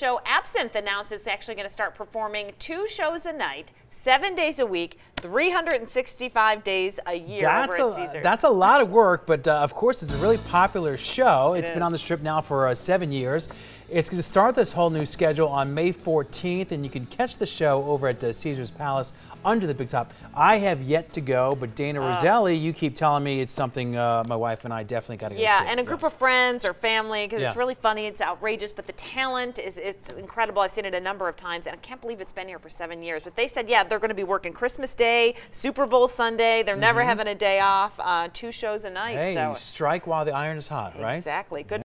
show Absinthe announced it's actually going to start performing two shows a night, seven days a week, 365 days a year That's over at a, that's a lot of work, but uh, of course it's a really popular show. It it's is. been on the strip now for uh, seven years. It's going to start this whole new schedule on May 14th, and you can catch the show over at uh, Caesars Palace under the big top. I have yet to go, but Dana Roselli, you keep telling me it's something uh, my wife and I definitely got to go yeah, see. and a group of friends or family because it's really funny. It's outrageous, but the talent is it's incredible. I've seen it a number of times, and I can't believe it's been here for seven years. But they said, yeah, they're going to be working Christmas Day, Super Bowl Sunday. They're never having a day off. Uh, two shows a night. Mm-hmm. Hey, so strike while the iron is hot, right? exactly good.